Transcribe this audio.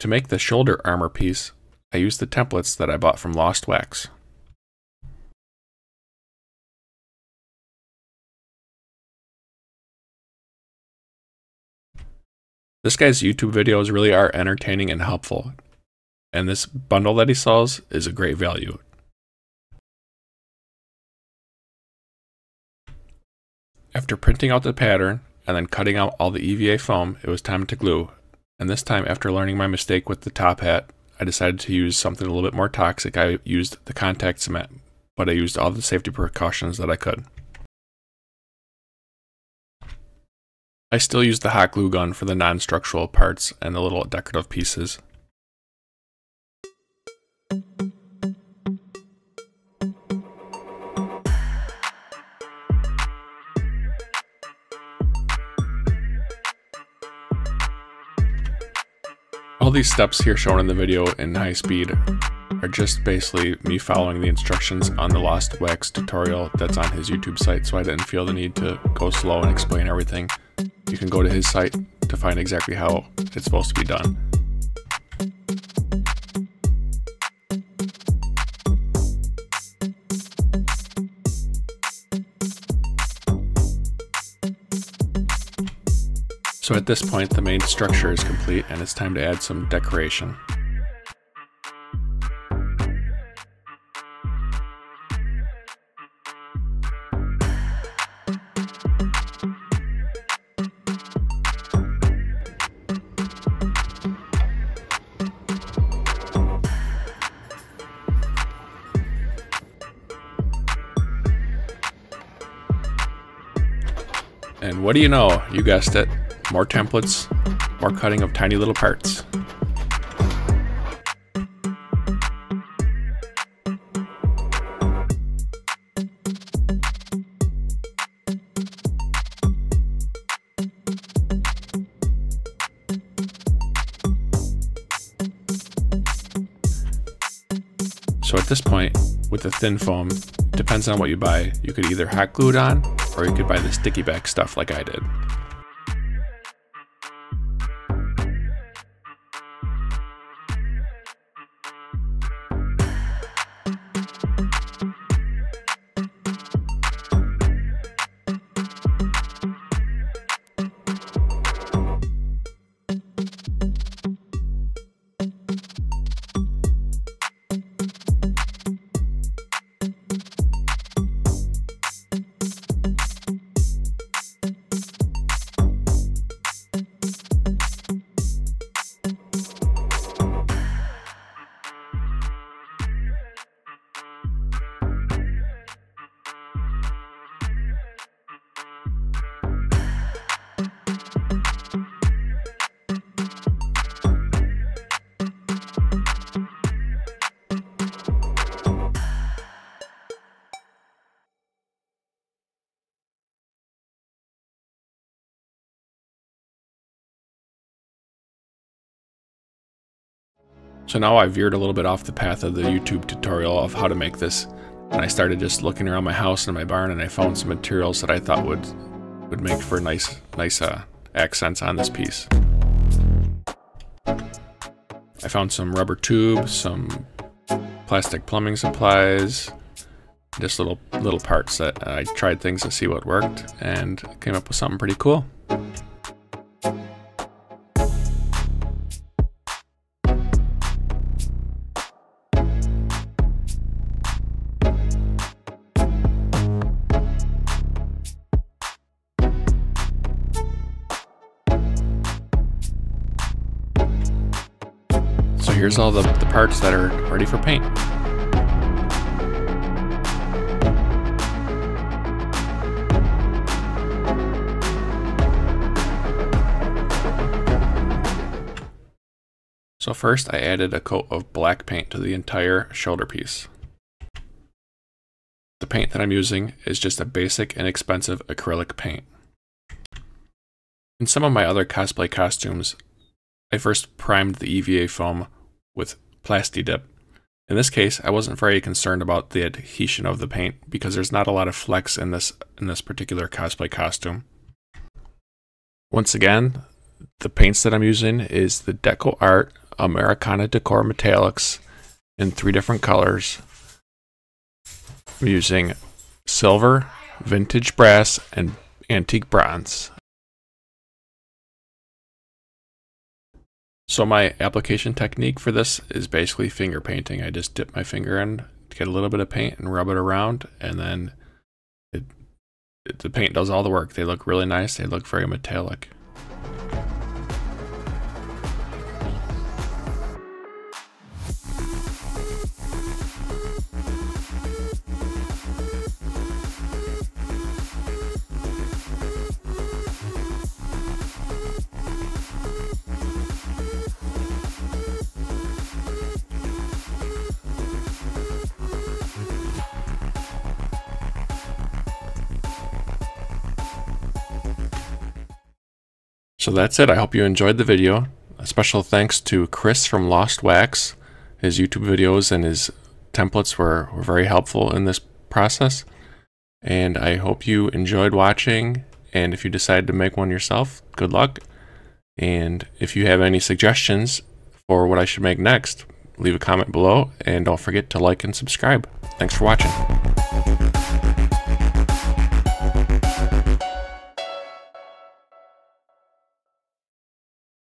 To make the shoulder armor piece, I used the templates that I bought from Lost Wax. This guy's YouTube videos really are entertaining and helpful, and this bundle that he sells is a great value. After printing out the pattern and then cutting out all the EVA foam, it was time to glue. And this time, after learning my mistake with the top hat, I decided to use something a little bit more toxic. I used the contact cement, but I used all the safety precautions that I could. I still use the hot glue gun for the non-structural parts and the little decorative pieces. All these steps here shown in the video in high speed are just basically me following the instructions on the Lost Wax tutorial that's on his YouTube site, so I didn't feel the need to go slow and explain everything. You can go to his site to find exactly how it's supposed to be done. So at this point, the main structure is complete and it's time to add some decoration. And what do you know? You guessed it. More templates, more cutting of tiny little parts. So at this point, with the thin foam, depends on what you buy. You could either hot glue it on, or you could buy the sticky back stuff like I did. So now I veered a little bit off the path of the YouTube tutorial of how to make this, and I started just looking around my house and my barn, and I found some materials that I thought would would make for nice nice uh, accents on this piece. I found some rubber tubes, some plastic plumbing supplies, just little little parts that I tried things to see what worked, and came up with something pretty cool. Here's all the, the parts that are ready for paint. So first I added a coat of black paint to the entire shoulder piece. The paint that I'm using is just a basic inexpensive acrylic paint. In some of my other cosplay costumes, I first primed the EVA foam with Plasti-Dip. In this case, I wasn't very concerned about the adhesion of the paint because there's not a lot of flex in this in this particular cosplay costume. Once again, the paints that I'm using is the Deco Art Americana Decor Metallics in three different colors. I'm using silver, vintage brass, and antique bronze. So my application technique for this is basically finger painting. I just dip my finger in, get a little bit of paint and rub it around and then it, it, the paint does all the work. They look really nice. They look very metallic. So that's it. I hope you enjoyed the video. A special thanks to Chris from Lost Wax. His YouTube videos and his templates were, were very helpful in this process. And I hope you enjoyed watching. And if you decide to make one yourself, good luck. And if you have any suggestions for what I should make next, leave a comment below. And don't forget to like and subscribe. Thanks for watching.